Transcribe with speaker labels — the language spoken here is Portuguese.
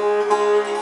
Speaker 1: Música